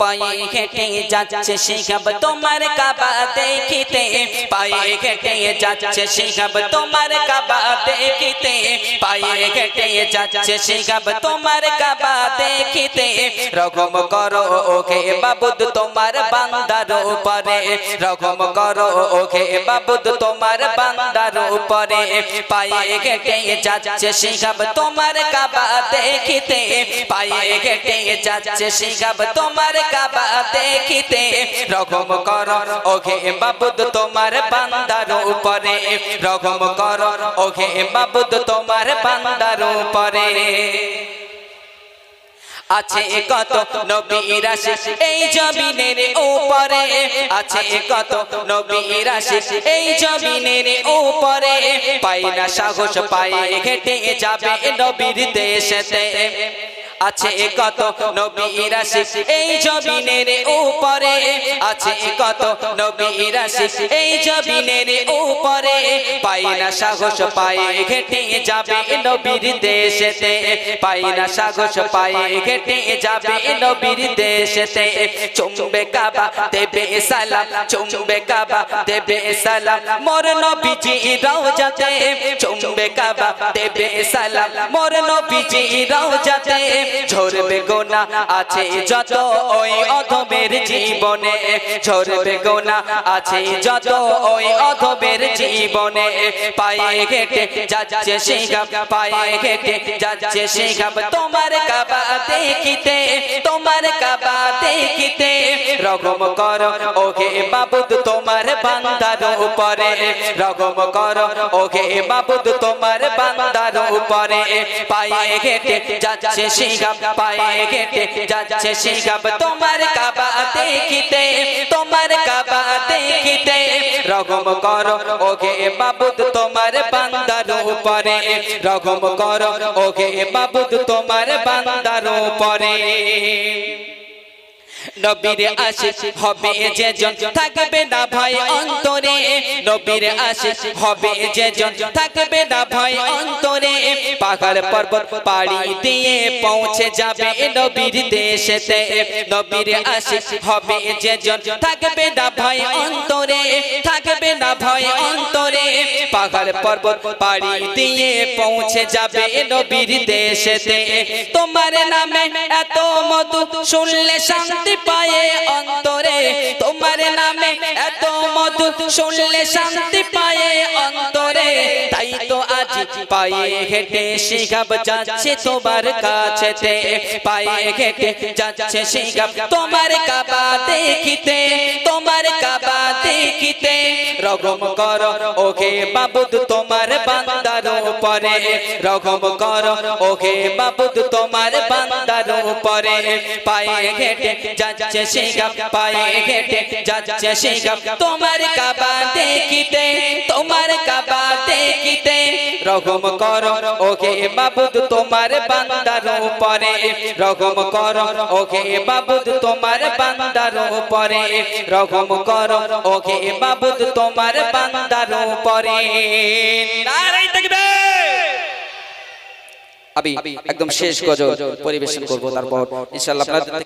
পায়ে হেঁটে যাচ্ছে শিখাব তোমার কাবা দেখিতে পায়ে হেঁটে যাচ্ছে শিখাব তোমার কাবা দেখিতে পায়ে হেঁটে যাচ্ছে শিখাব তোমার কাবা দেখিতে রকম করো ওকে বাবুদ তোমার বান্দার উপরে রকম করো ওকে বাবুদ তোমার বান্দার উপরে পায়ে হেঁটে যাচ্ছে শিখাব তোমার কাবা দেখিতে পায়ে হেঁটে যাচ্ছে শিখাব তোমার কাবা দেখিতে। রকম কর ওকে বাবুদ, তোমার বান্দার উপরে। রকম কর ওকে বাবুদ, তোমার বান্দার উপরে। আছে কত নবীর আশিক এই জমিনের উপরে। আছে কত নবীর আশিক এই জমিনের উপরে। পাই না সাহস, পায়ে ঘেটে যাবে নবীর দেশেতে। আছে কত নবীর আশিক এই জমিনের উপরে আছে কত নবীর আশিক এই জমিনের উপরে পাই না সাহস পায়ে ঘেটে যাবে নবীর দেশেতে। পাই না সাহস পায়ে ঘেটে যাবে নবীর দেশেতে। চুম্বে কাবা দেবে সালাম। চুম্বে কাবা দেবে সালাম। মোর নবীজি রওজাতে চুম্বে কাবা দেবে সালাম। মোর নবীজি রওজাতে ঝরবে গোনা আছে যত ওই অধমের জীবনে। ঝরবে গোনা আছে যত ওই অধমের জীবনে। পায়ে যাচ্ছে পায়ে যাচ্ছে তোমার কাবা দেখিতে, তোমার কাবা দেখিতে। রকম কর ওকে বাবুদ তোমার বান্দার উপরে। রকম কর ওকে বাবুদ তোমার বান্দার উপরে। পায়ে ঘেটে যাচ্ছে শিগাব পায়ে গেটে যাচ্ছে শিগাব তোমার কাবা দেখিতে, তোমার কাবা দেখিতে। রকম করো ওকে বাবুদ তোমার বান্দার উপরে। রঘম করো ওকে বাবুদ তোমার বান্দার উপরে। নবীর আশিক হবে যে জন থাকবে না ভয় অন্তরে। নবীর আশিক হবে যে জন থাকবে না ভয় অন্তরে। পাহাড় পর্বত পাড়ি দিয়ে পৌঁছে যাবে নবীর দেশেতে। নবীর আশিক হবে যে জন থাকবে না ভয় অন্তরে। থাকবে না ভয় অন্তরে। পাহাড় পর্বত পাড়ি দিয়ে পৌঁছে যাবে নবীর দেশেতে। তোমার নামে এত মধু শুনলে শান্তি পায়ে অন্তরে। তোমার নামে এত মধু শুনলে শান্তি পায়ে অন্তরে। তাই তো আজ পায়ে হেঁটে শিখাব যাচ্ছে তোমার কাছেতে। পায়ে হেঁটে যাচ্ছে শিখাব তোমার কাবা দেখিতে। তোমার কাবা দেখিতে। রগম কর। ওকে বাবুদ, তোমার বান্দার উপরে। রগম কর। ওকে বাবুদ, তোমার বান্দার উপরে। পায়ে ঘেটে যাচ্ছে শিগাব পায়ে ঘেটে যাচ্ছে শিগাব তোমার কাবা দেখিতে, তোমার কাবা দেখিতে। রগম কর। ওকে বাবুদ, তোমার বান্দার উপরে। রগম কর। ওকে বাবুদ, তোমার বান্দার উপরে। রগম কর। ওকে বাবুদ, তোমার বান্দার উপরে। নারাই থাকবে আমি একদম শেষ গজল পরিবেশন করব তারপর। ইনশাআল্লাহ আপনাদের